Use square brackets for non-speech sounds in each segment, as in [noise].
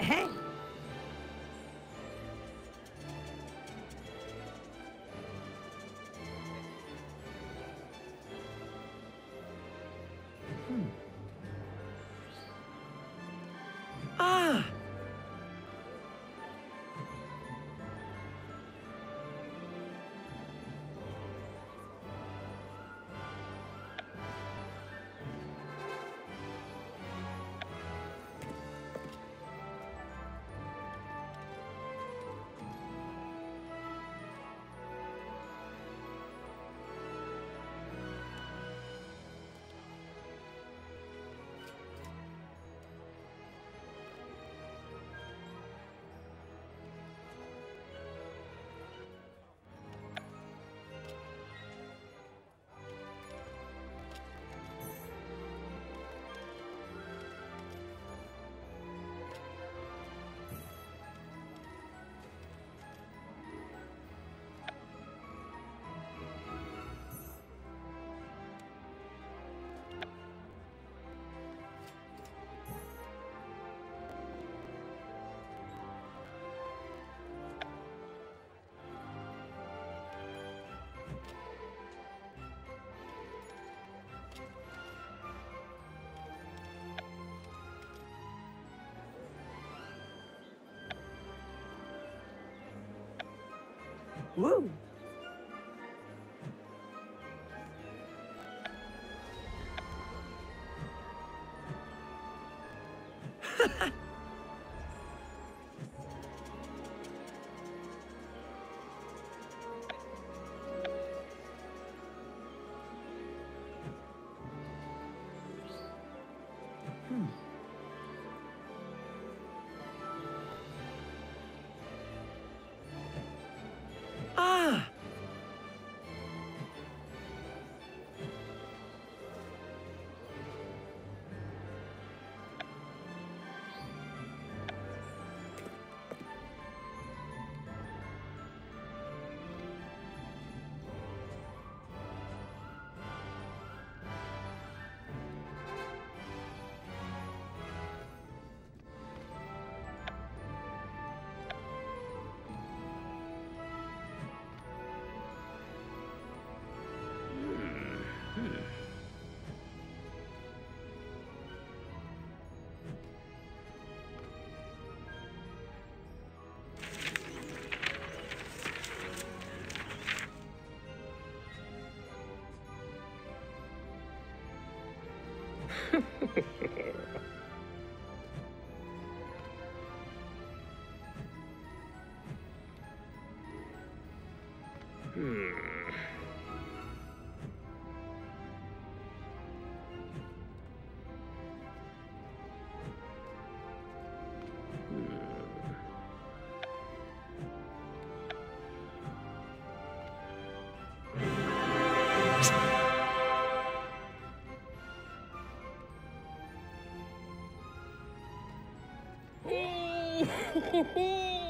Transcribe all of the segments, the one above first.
Hey. Woo! hmm. Hmm. Uhul!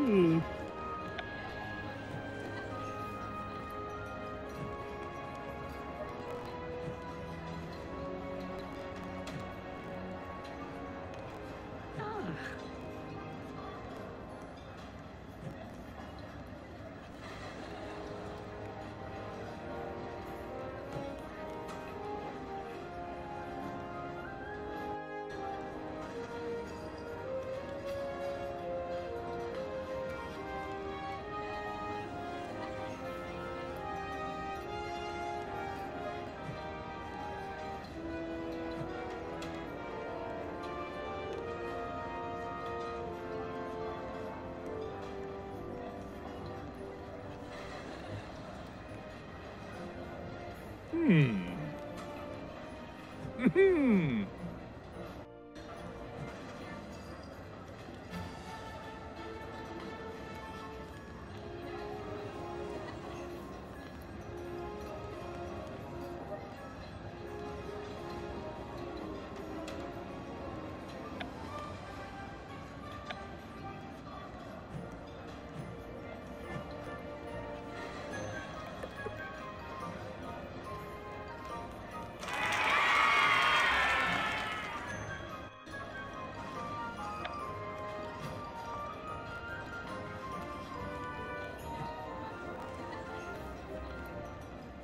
Hmm. Hmm.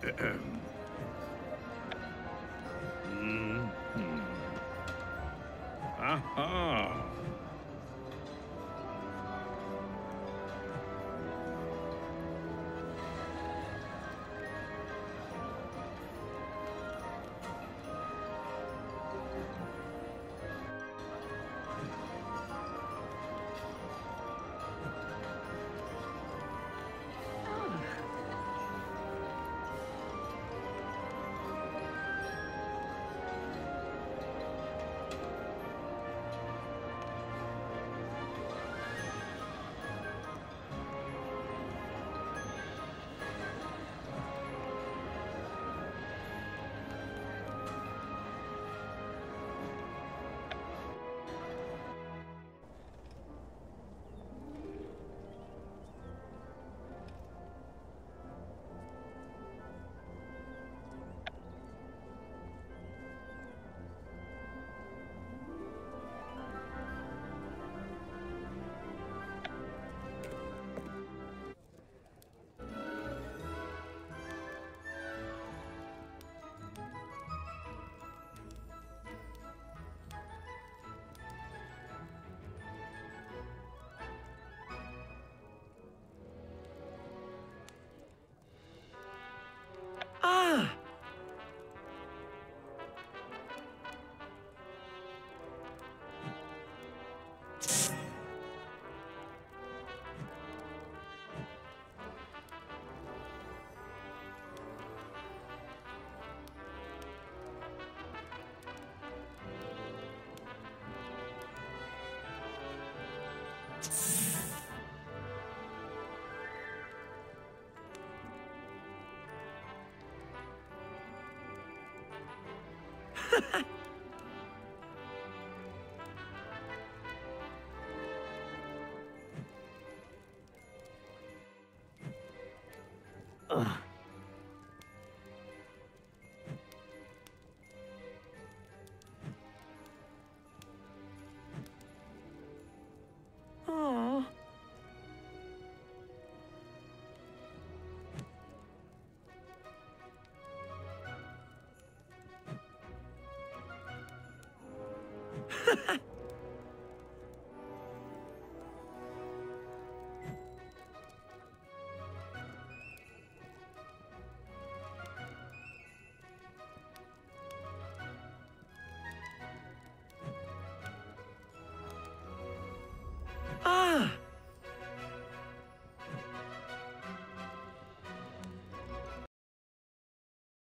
Mm-hmm. Aha. Ugh. [laughs] Aw. [laughs]